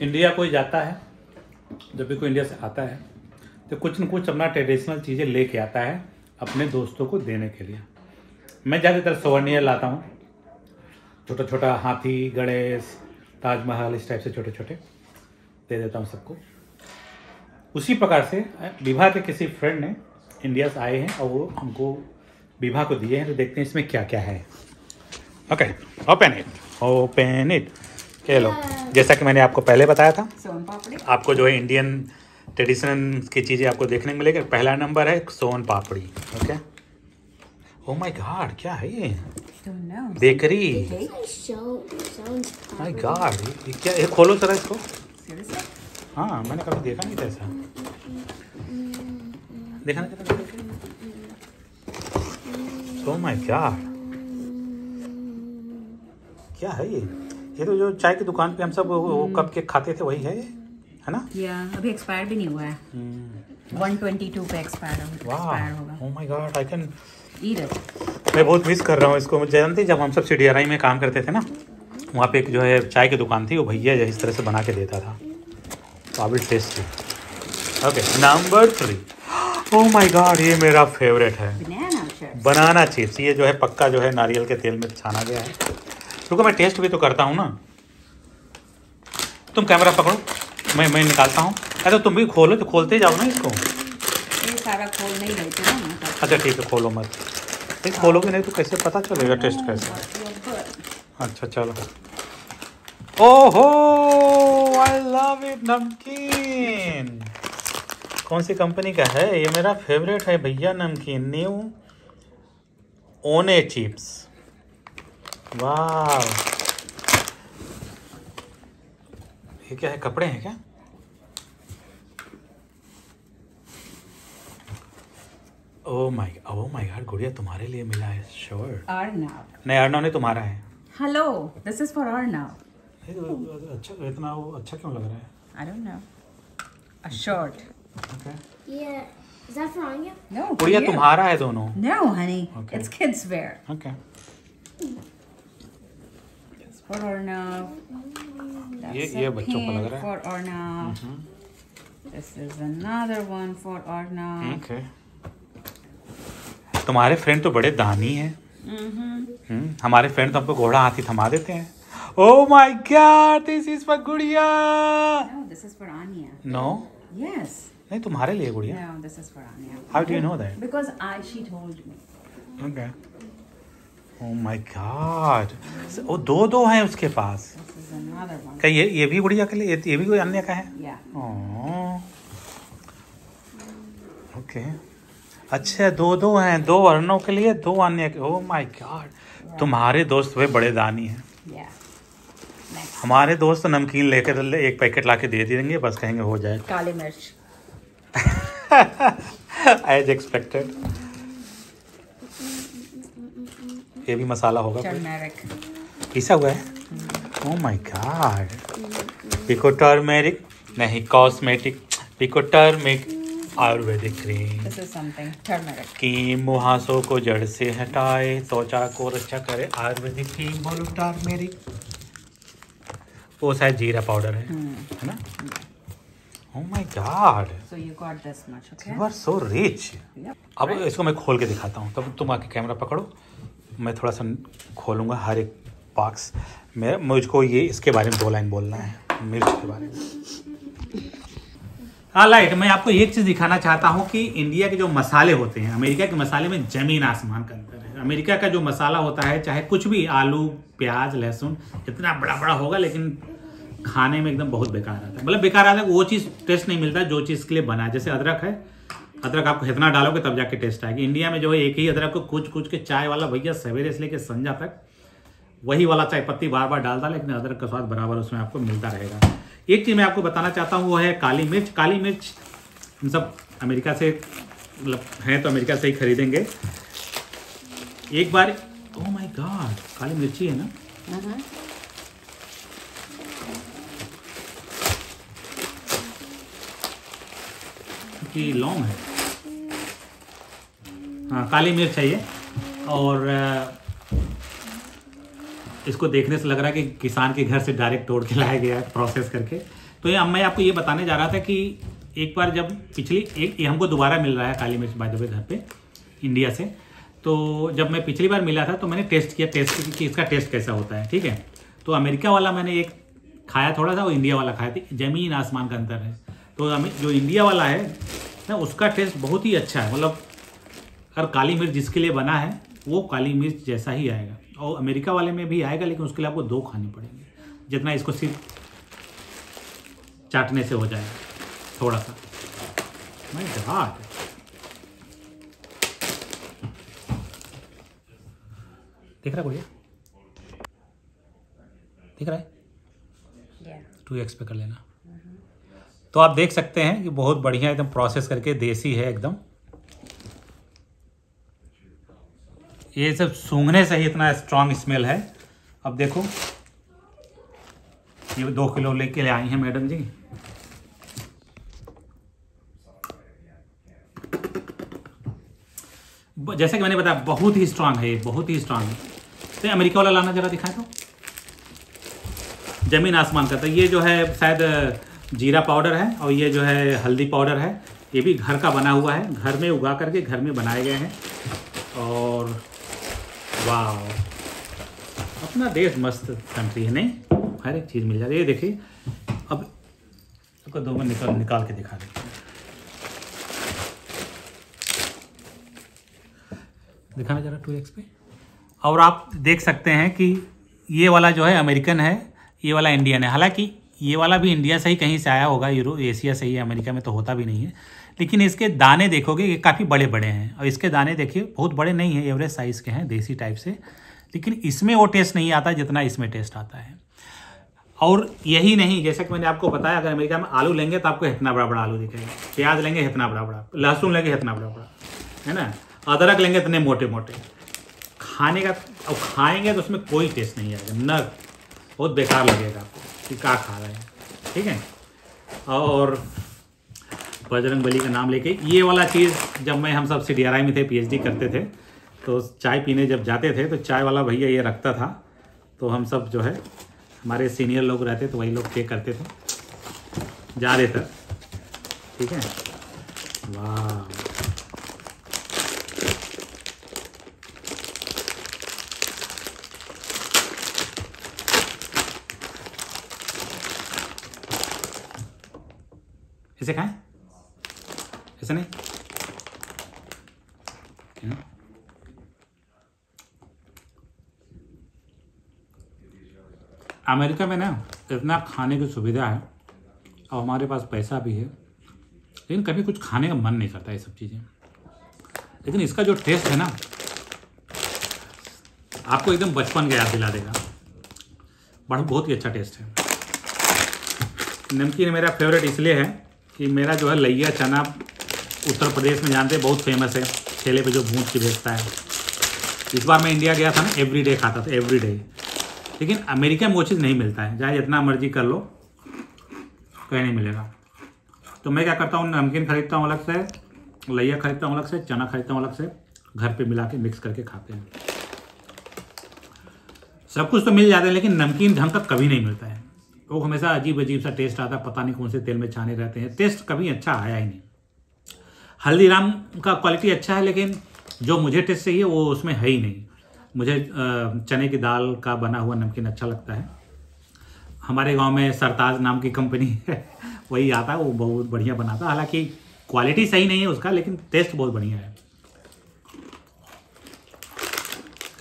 India कोई जाता है, जब भी कोई इंडिया से आता है तो कुछ न कुछ अपना ट्रेडिशनल चीज़ें लेके आता है अपने दोस्तों को देने के लिए। मैं ज़्यादातर सोवर्नियर लाता हूँ। छोटा छोटा हाथी, गणेश, ताजमहल, इस टाइप से छोटे छोटे दे देता हूँ सबको। उसी प्रकार से विवाह के किसी फ्रेंड ने इंडिया से आए हैं और वो हमको विवाह को दिए हैं तो देखते हैं इसमें क्या क्या है। Okay open it open it ये लो जैसा कि मैंने आपको पहले बताया था सोन पापड़ी। आपको जो है इंडियन ट्रेडिशनल की चीज़ें आपको देखने को मिलेगी। पहला नंबर है soan papdi okay oh my god क्या है ये? बेकरी। माय गॉड ये क्या ये खोलो जरा इसको। हाँ मैंने कभी देखा नहीं था ऐसा। देखा नहीं था ओ माय गॉड क्या है ये? ये तो जो चाय की दुकान पे हम सब वो, वो कप के खाते थे वही है है ना? yeah अभी एक्सपायर भी नहीं हुआ है। 122 पे एक्सपायर होगा। ओह my god I can eat it. मैं बहुत मिस कर रहा हूँ इसको। जानते जब हम सब सी में काम करते थे ना वहाँ पे एक जो है चाय की दुकान थी वो भैया जो इस तरह से बना के देता था। काबिल tasty. Okay number three oh my god ये मेरा फेवरेट है। बनाना चिप्स ये जो है पक्का जो है नारियल के तेल में छाना गया है। रुको मैं टेस्ट भी तो करता हूँ ना। तुम कैमरा पकड़ो मैं मैं निकालता हूँ। अरे तुम भी खोलो तो खोलते जाओ ना इसको। ये सारा खोल नहीं ना अच्छा ठीक है खोलो मत। नहीं खोलोगे नहीं तो कैसे पता चलेगा टेस्ट कैसे अच्छा चलो। ओहो आई लव इट नमकीन। कौन सी कंपनी का है? ये मेरा फेवरेट है भैया नमकीन। न्यू ओने चिप्स वाह ये क्या है कपड़े हैं क्या? Oh my oh my god गुड़िया तुम्हारे लिए मिला है श्योर अर्णव नहीं अर्णव ने तुम्हारा है। Hello this is for Arnav अच्छा इतना वो अच्छा क्यों लग रहा है? I don't know a short okay ये is that for Arnav no गुड़िया तुम्हारा है दोनों। No honey it's kids wear okay for Arnav तुम्हारे फ्रेंड तो बड़े दानी हैं। हम्म हमारे फ्रेंड तो हमको घोड़ा हाथी थमा देते हैं। ओ my god this is for गुड़िया। This is for Aniya. No yes नहीं तुम्हारे लिए गुड़िया। This is for Aniya. How do you know that because I she told me okay oh my god oh दो दो हैं उसके पास. क्या ये ये भी गुड़िया के लिए ये भी कोई अन्य का है? Yeah. ओके अच्छा दो दो हैं दो वर्णों के लिए दो अन्य के ओह माय गॉड तुम्हारे दोस्त वे बड़े दानी हैं। Yeah. हमारे दोस्त नमकीन लेकर एक पैकेट ला के दे देंगे बस कहेंगे हो जाए। Kali mirch. एज एक्सपेक्टेड ये भी मसाला होगा पिसा हुआ है? Oh oh my god pico turmeric नहीं cosmetic Vicco turmeric ayurvedic cream. कि मुहासों को जड़ से हटाए त्वचा को रक्षा करे आयुर्वेदिक क्रीम बोलो टर्मेरिक वो शायद जीरा पाउडर है है ना? ओह my god So you got this much, okay? Are so rich Yep. अब इसको मैं खोल के दिखाता हूँ। तब तुम आके कैमरा पकड़ो। मैं थोड़ा सा खोलूँगा हर एक बॉक्स मैं। मुझको ये इसके बारे में दो लाइन बोलना है, मिर्च के बारे में। हाँ लाइट मैं आपको एक चीज़ दिखाना चाहता हूँ कि इंडिया के जो मसाले होते हैं, अमेरिका के मसाले में ज़मीन आसमान का अंतर है। अमेरिका का जो मसाला होता है, चाहे कुछ भी, आलू, प्याज, लहसुन, इतना बड़ा बड़ा होगा, लेकिन खाने में एकदम बहुत बेकार आता है। मतलब बेकार आता है वो चीज़ टेस्ट नहीं मिलता, जो चीज़ के लिए बना जैसे अदरक है अदरक आपको इतना डालोगे तब जाके टेस्ट आएगी। इंडिया में जो है एक ही अदरक को कुछ कुछ के चाय वाला भैया सवेरे से लेकर संजा तक वही वाला चाय पत्ती बार बार डालता, लेकिन अदरक का स्वाद बराबर उसमें आपको मिलता रहेगा। एक चीज़ मैं आपको बताना चाहता हूँ, वो है काली मिर्च। काली मिर्च हम सब अमेरिका से मतलब हैं तो अमेरिका से ही खरीदेंगे। एक बार ओ माय गॉड काली मिर्ची है ना? कि लौंग है। हाँ काली मिर्च चाहिए और इसको देखने से लग रहा है कि किसान के घर से डायरेक्ट तोड़ के लाया गया है प्रोसेस करके। तो ये, अब मैं आपको ये बताने जा रहा था कि एक बार जब पिछली एक, ये हमको दोबारा मिल रहा है काली मिर्च बाय द वे घर पे इंडिया से। तो जब मैं पिछली बार मिला था तो मैंने टेस्ट किया टेस्ट कि इसका टेस्ट कैसा होता है, ठीक है? तो अमेरिका वाला मैंने एक खाया थोड़ा सा और इंडिया वाला खाया था, ज़मीन आसमान का अंतर है। तो जो इंडिया वाला है ना उसका टेस्ट बहुत ही अच्छा है। मतलब अगर काली मिर्च जिसके लिए बना है वो काली मिर्च जैसा ही आएगा। और अमेरिका वाले में भी आएगा लेकिन उसके लिए आपको दो खानी पड़ेंगे। जितना इसको सिर्फ़ चाटने से हो जाएगा थोड़ा सा। मैं गॉड दिख रहा है गुड़िया दिख रहा है? टू एक्स पे कर लेना। तो आप देख सकते हैं कि बहुत बढ़िया एकदम प्रोसेस करके देसी है एकदम। ये सब सूंघने से ही इतना स्ट्रांग स्मेल है। अब देखो, ये दो किलो लेके ले आई हैं मैडम जी। जैसे कि मैंने बताया, बहुत ही स्ट्रांग है ये, बहुत ही स्ट्रांग है। तो अमेरिका वाला लाना जरा दिखाए तो। ज़मीन आसमान का तो ये जो है शायद जीरा पाउडर है और ये जो है हल्दी पाउडर है। ये भी घर का बना हुआ है। घर में उगा करके घर में बनाए गए हैं। और वाह। अपना देश मस्त कंट्री है, नहीं? हर एक चीज़ मिल जाती है। ये देखिए। अब इसको दो मिनट निकाल निकाल के दिखा देते दिखाना जरा टू एक्स पे। और आप देख सकते हैं कि ये वाला जो है अमेरिकन है, ये वाला इंडियन है। हालाँकि ये वाला भी इंडिया से ही कहीं से आया होगा, यूरो एशिया से ही अमेरिका में तो होता भी नहीं है। लेकिन इसके दाने देखोगे, ये काफ़ी बड़े बड़े हैं। और इसके दाने देखिए, बहुत बड़े नहीं हैं एवरेज साइज़ के हैं, देसी टाइप से। लेकिन इसमें वो टेस्ट नहीं आता जितना इसमें टेस्ट आता है। और यही नहीं, जैसा कि मैंने आपको बताया, अगर अमेरिका में आलू लेंगे तो आपको इतना बड़ा बड़ा आलू दिखेगा। प्याज लेंगे, इतना बड़ा बड़ा लहसुन लेंगे, इतना बड़ा बड़ा है ना? अदरक लेंगे, इतने मोटे मोटे खाने का अब खाएँगे तो उसमें कोई टेस्ट नहीं आएगा। न बहुत बेकार लगेगा आपको कि क्या खा रहे हैं। ठीक है? और बजरंग बली का नाम लेके ये वाला चीज़ जब मैं हम सब सी में थे पीएचडी करते थे तो चाय पीने जब जाते थे तो चाय वाला भैया ये रखता था। तो हम सब जो है, हमारे सीनियर लोग रहते तो वही लोग पे करते थे। जा रहे ज़्यादातर ठीक है? वाह। इसे खाएँ? ऐसा नहीं। अमेरिका में ना, इतना खाने की सुविधा है, और हमारे पास पैसा भी है, लेकिन कभी कुछ खाने का मन नहीं करता ये सब चीज़ें। लेकिन इसका जो टेस्ट है ना, आपको एकदम बचपन का याद दिला देगा। बड़ा, बहुत ही अच्छा टेस्ट है। नमकीन मेरा फेवरेट इसलिए है कि मेरा जो है लैया चना उत्तर प्रदेश में जानते हैं, बहुत फ़ेमस है। ठेले पे जो भूज के बेचता है। इस बार मैं इंडिया गया था ना एवरी डे खाता था एवरी डे लेकिन अमेरिका में वो चीज़ नहीं मिलता है। चाहे जितना मर्ज़ी कर लो, कहीं नहीं मिलेगा। तो मैं क्या करता हूँ, नमकीन खरीदता हूँ अलग से लैया खरीदता हूँ अलग से, चना खरीदता हूँ अलग से, घर पे मिला के मिक्स करके खाते हैं। सब कुछ तो मिल जाता है, लेकिन नमकीन ढंग का कभी नहीं मिलता है। वो हमेशा अजीब अजीब सा टेस्ट आता पता नहीं कौन से तेल में छाने रहते हैं। टेस्ट कभी अच्छा आया ही नहीं। हल्दीराम का क्वालिटी अच्छा है, लेकिन जो मुझे टेस्ट चाहिए, वो उसमें है ही नहीं। मुझे चने की दाल का बना हुआ नमकीन अच्छा लगता है। हमारे गाँव में सरताज नाम की कंपनी है, वही आता है वो बहुत बढ़िया बनाता। है हालाँकि क्वालिटी सही नहीं है उसका, लेकिन टेस्ट बहुत बढ़िया है।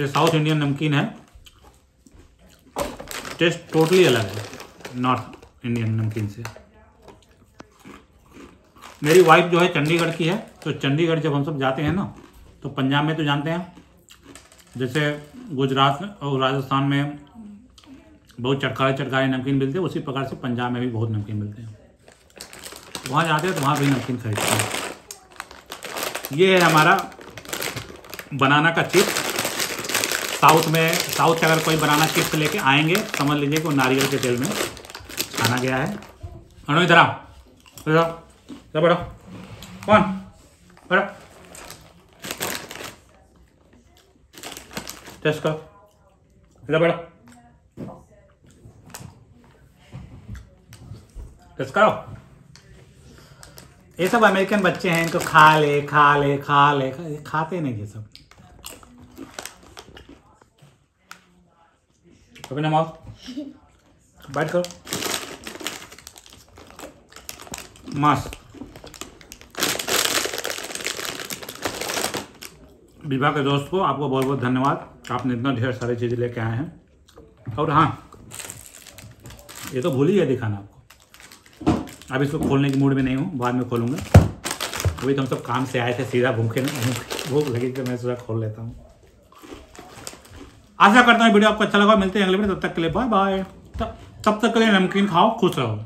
ये साउथ इंडियन नमकीन है। टेस्ट टोटली अलग है। नॉर्थ इंडियन नमकीन से। मेरी वाइफ जो है चंडीगढ़ की है तो चंडीगढ़ जब हम सब जाते हैं ना तो पंजाब में तो जानते हैं। जैसे गुजरात और राजस्थान में बहुत चटकारे चटकारे नमकीन मिलते हैं, उसी प्रकार से पंजाब में भी बहुत नमकीन मिलते हैं। वहाँ जाते हैं तो वहाँ भी नमकीन खरीदते हैं। ये है हमारा बनाना का चिप्स साउथ में, साउथ अगर कोई बनाना चिप्स लेके आएँगे, समझ लीजिए कि नारियल के तेल में। जाना गया है? अनु इधर आओ इधर बढ़ो कौन बैठो। टेस्ट करो। इधर बढ़ो टेस्ट करो। ये सब अमेरिकन बच्चे हैं इनको खा ले खा ले खा ले खाते नहीं ये सब। अपना माउथ बैठ करो। मस्त विवाह के दोस्त को आपको बहुत बहुत धन्यवाद। आपने इतना ढेर सारी चीज़ें लेके आए हैं। और हाँ ये तो भूल ही है दिखाना आपको। अब इसको खोलने की मूड में नहीं हूँ, बाद में खोलूँगा। अभी तो हम सब काम से आए थे, सीधा भूखे भूख लगी तो मैं सोचा खोल लेता हूँ। आशा करता हूँ वीडियो आपको अच्छा लगा। मिलते हैं अगले वीडियो, तब तक के लिए बाय बाय तब तब तक के लिए नमकीन खाओ, खुश रहो।